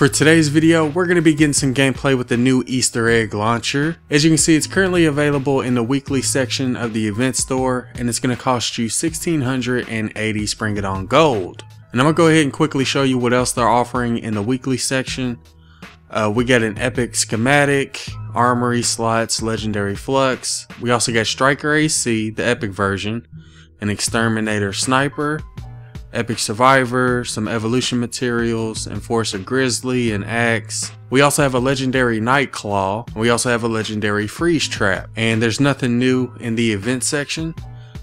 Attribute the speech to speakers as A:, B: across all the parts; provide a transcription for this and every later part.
A: For today's video, we're going to be getting some gameplay with the new Easter egg launcher. As you can see, it's currently available in the weekly section of the event store, and it's going to cost you 1680 Spring It On Gold. And I'm going to go ahead and quickly show you what else they're offering in the weekly section. Uh, we got an epic schematic, armory slots, legendary flux. We also got Striker AC, the epic version, an exterminator sniper, Epic Survivor, some evolution materials, Enforcer Grizzly, and Axe. We also have a legendary Nightclaw. We also have a legendary Freeze Trap. And there's nothing new in the event section.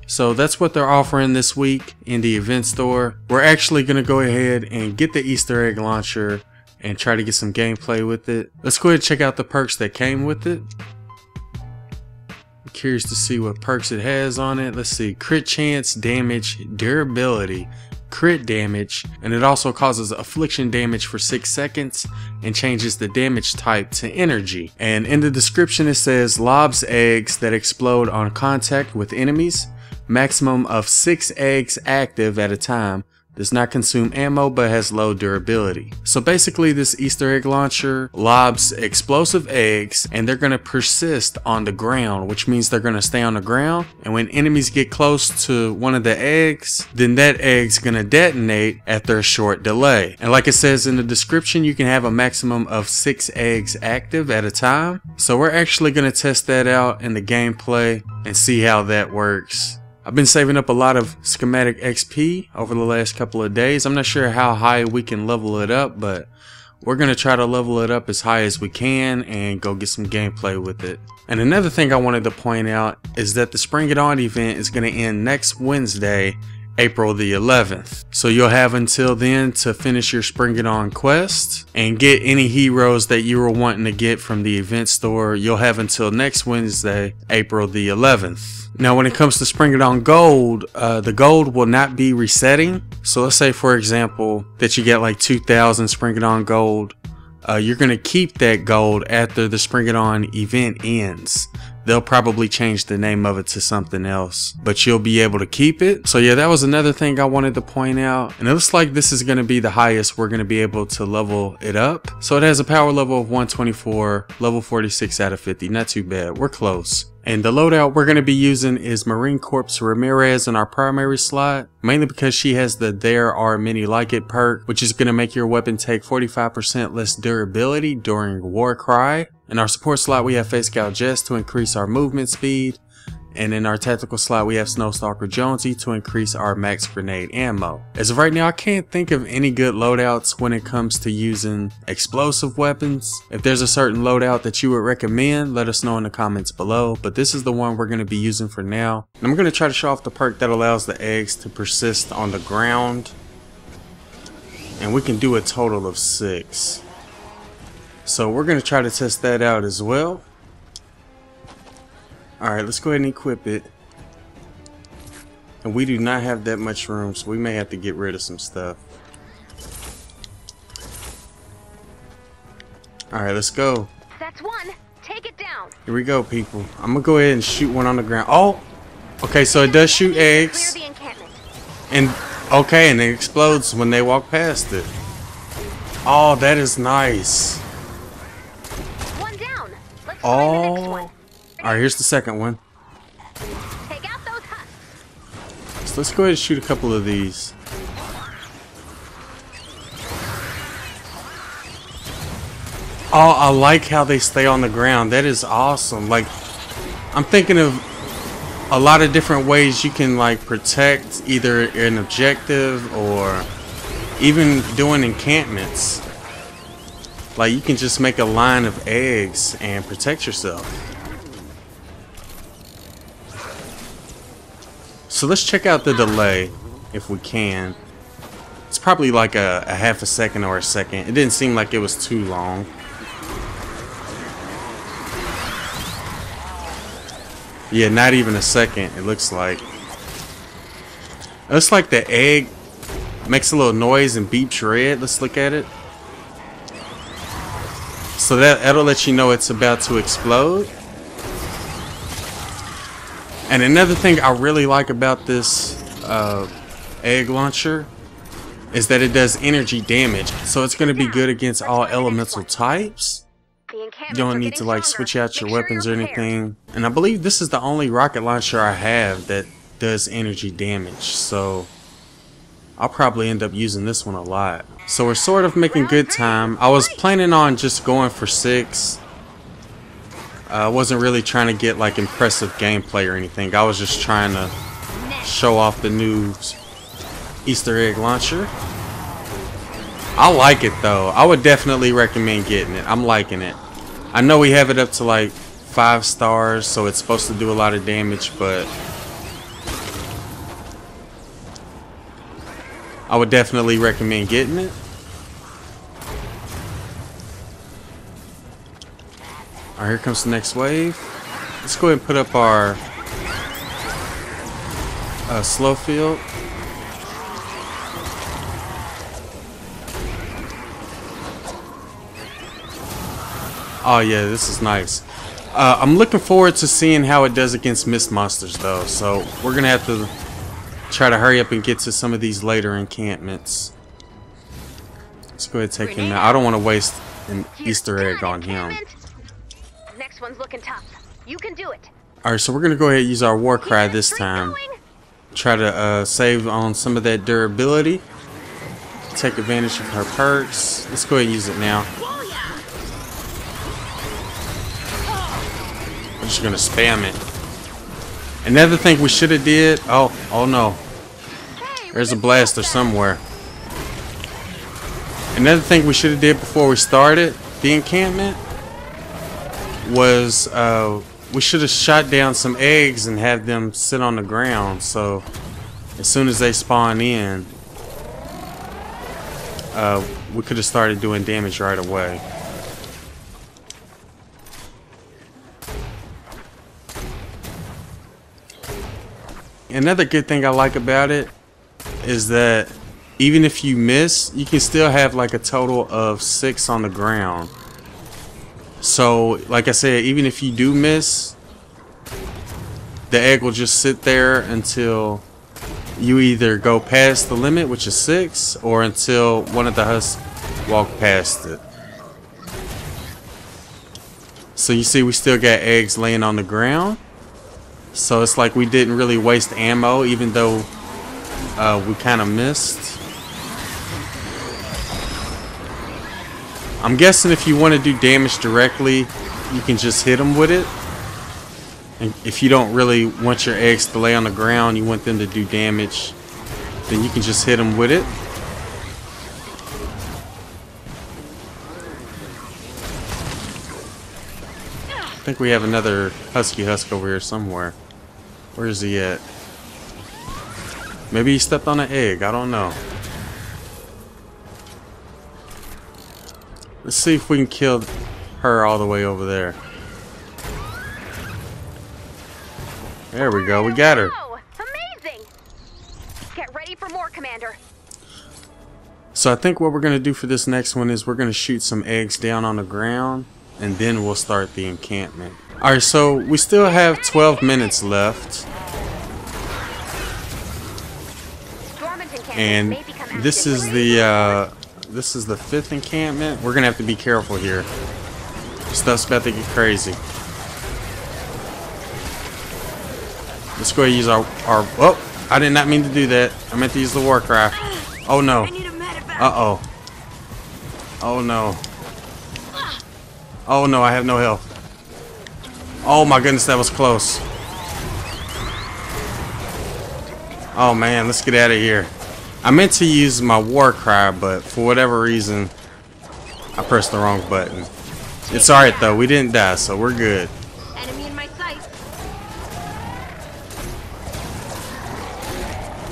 A: So that's what they're offering this week in the event store. We're actually going to go ahead and get the Easter egg launcher and try to get some gameplay with it. Let's go ahead and check out the perks that came with it. I'm curious to see what perks it has on it. Let's see. Crit chance, damage, durability, crit damage, and it also causes affliction damage for 6 seconds and changes the damage type to energy. And in the description it says lobs eggs that explode on contact with enemies, maximum of 6 eggs active at a time, does not consume ammo but has low durability. So basically this Easter egg launcher lobs explosive eggs and they're going to persist on the ground which means they're going to stay on the ground and when enemies get close to one of the eggs then that egg's going to detonate after a short delay. And like it says in the description you can have a maximum of 6 eggs active at a time. So we're actually going to test that out in the gameplay and see how that works. I've been saving up a lot of schematic XP over the last couple of days. I'm not sure how high we can level it up, but we're going to try to level it up as high as we can and go get some gameplay with it. And another thing I wanted to point out is that the Spring It On event is going to end next Wednesday April the 11th. So you'll have until then to finish your Spring It On quest and get any heroes that you were wanting to get from the event store. You'll have until next Wednesday, April the 11th. Now when it comes to Spring It On Gold, uh, the gold will not be resetting. So let's say for example that you get like 2000 Spring It On Gold. Uh, you're going to keep that gold after the Spring It On event ends they'll probably change the name of it to something else, but you'll be able to keep it. So yeah, that was another thing I wanted to point out. And it looks like this is going to be the highest we're going to be able to level it up. So it has a power level of 124, level 46 out of 50. Not too bad. We're close. And the loadout we're going to be using is Marine Corpse Ramirez in our primary slot, mainly because she has the There Are Many Like It perk, which is going to make your weapon take 45% less durability during War Cry. In our support slot we have Phase Scout Jess to increase our movement speed, and in our tactical slot, we have Snowstalker Jonesy to increase our max grenade ammo. As of right now, I can't think of any good loadouts when it comes to using explosive weapons. If there's a certain loadout that you would recommend, let us know in the comments below. But this is the one we're going to be using for now. And I'm going to try to show off the perk that allows the eggs to persist on the ground. And we can do a total of six. So we're going to try to test that out as well. Alright, let's go ahead and equip it. And we do not have that much room, so we may have to get rid of some stuff. Alright, let's go.
B: That's one. Take it down.
A: Here we go, people. I'm gonna go ahead and shoot one on the ground. Oh! Okay, so it does shoot eggs.
B: Clear the encampment.
A: And, okay, and it explodes when they walk past it. Oh, that is nice.
B: One down. Let's try the next
A: Oh. Alright, here's the second one.
B: Take out those husks.
A: So let's go ahead and shoot a couple of these. Oh, I like how they stay on the ground. That is awesome. Like, I'm thinking of a lot of different ways you can like protect either an objective or even doing encampments. Like you can just make a line of eggs and protect yourself. So let's check out the delay if we can. It's probably like a, a half a second or a second. It didn't seem like it was too long. Yeah, not even a second, it looks like. It looks like the egg makes a little noise and beeps red. Let's look at it. So that, that'll let you know it's about to explode. And another thing I really like about this uh, egg launcher is that it does energy damage. So it's going to be good against all elemental types. You don't need to like switch out your weapons or anything. And I believe this is the only rocket launcher I have that does energy damage. So I'll probably end up using this one a lot. So we're sort of making good time. I was planning on just going for six. I wasn't really trying to get like impressive gameplay or anything. I was just trying to show off the new Easter egg launcher. I like it though. I would definitely recommend getting it. I'm liking it. I know we have it up to like five stars, so it's supposed to do a lot of damage, but I would definitely recommend getting it. Alright, here comes the next wave. Let's go ahead and put up our uh, slow field. Oh yeah, this is nice. Uh, I'm looking forward to seeing how it does against mist monsters though, so we're gonna have to try to hurry up and get to some of these later encampments. Let's go ahead and take him out. I don't want to waste an Easter egg on him.
B: Next one's looking tough. You can do it.
A: Alright, so we're going to go ahead and use our war cry this time. Try to uh, save on some of that durability. Take advantage of her perks. Let's go ahead and use it now. I'm just going to spam it. Another thing we should have did. Oh, oh no. There's a blaster somewhere. Another thing we should have did before we started the encampment was uh, we should have shot down some eggs and had them sit on the ground. So as soon as they spawn in, uh, we could have started doing damage right away. another good thing I like about it is that even if you miss, you can still have like a total of six on the ground. So, like I said, even if you do miss, the egg will just sit there until you either go past the limit, which is six, or until one of the husks walk past it. So you see we still got eggs laying on the ground. So it's like we didn't really waste ammo, even though uh, we kind of missed. I'm guessing if you want to do damage directly, you can just hit them with it. And if you don't really want your eggs to lay on the ground, you want them to do damage, then you can just hit them with it. I think we have another Husky Husk over here somewhere. Where is he at? Maybe he stepped on an egg. I don't know. Let's see if we can kill her all the way over there. There we go. We got her.
B: Amazing. Get ready for more, Commander.
A: So I think what we're going to do for this next one is we're going to shoot some eggs down on the ground and then we'll start the encampment. Alright, so we still have 12 minutes left. And this is the uh, this is the fifth encampment. We're gonna have to be careful here. Stuff's about to get crazy. Let's go ahead and use our, our oh I did not mean to do that. I meant to use the war cry. Oh no. Uh oh. Oh no. Oh no, I have no health. Oh my goodness, that was close. Oh man, let's get out of here. I meant to use my war cry, but for whatever reason, I pressed the wrong button. It's alright though, we didn't die, so we're good.
B: Enemy in my sight.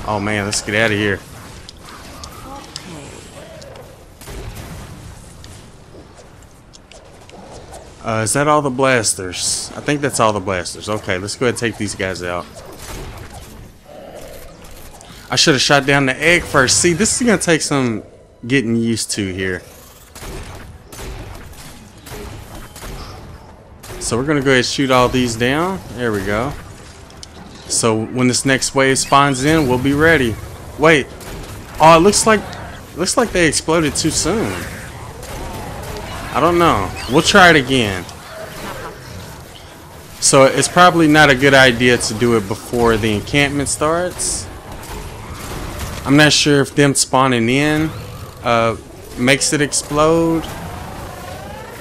A: Oh man, let's get out of here. Uh, is that all the blasters? I think that's all the blasters. Okay, let's go ahead and take these guys out. I should have shot down the egg first. See, this is going to take some getting used to here. So we're going to go ahead and shoot all these down. There we go. So when this next wave spawns in, we'll be ready. Wait. Oh, it looks like Looks like they exploded too soon. I don't know. We'll try it again. So it's probably not a good idea to do it before the encampment starts. I'm not sure if them spawning in uh, makes it explode.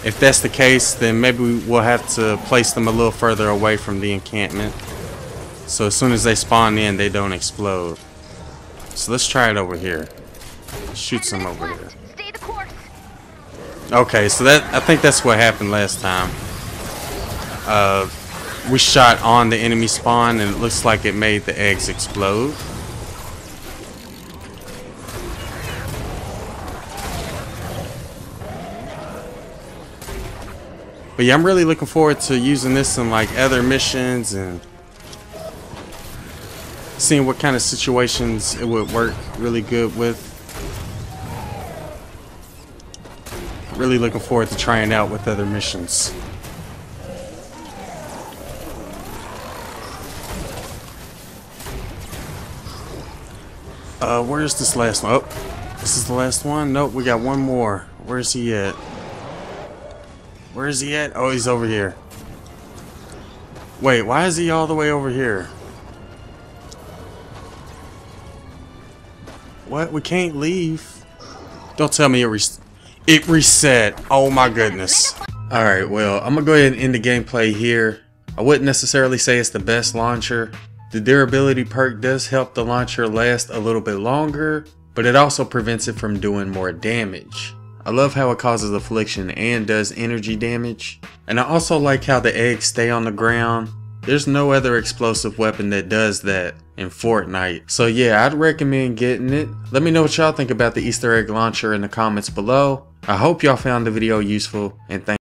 A: If that's the case, then maybe we'll have to place them a little further away from the encampment. So as soon as they spawn in, they don't explode. So let's try it over here. Shoot some over there.
B: Stay the course.
A: Okay, so that I think that's what happened last time. Uh, we shot on the enemy spawn and it looks like it made the eggs explode. But yeah, I'm really looking forward to using this in like other missions and seeing what kind of situations it would work really good with. Really looking forward to trying out with other missions. Uh, where's this last one? Oh, this is the last one? Nope, we got one more. Where's he at? Where is he at? Oh, he's over here. Wait, why is he all the way over here? What? We can't leave. Don't tell me it, res it reset. Oh my goodness. Alright, well, I'm gonna go ahead and end the gameplay here. I wouldn't necessarily say it's the best launcher. The durability perk does help the launcher last a little bit longer, but it also prevents it from doing more damage. I love how it causes affliction and does energy damage. And I also like how the eggs stay on the ground. There's no other explosive weapon that does that in Fortnite. So yeah, I'd recommend getting it. Let me know what y'all think about the Easter egg launcher in the comments below. I hope y'all found the video useful and thank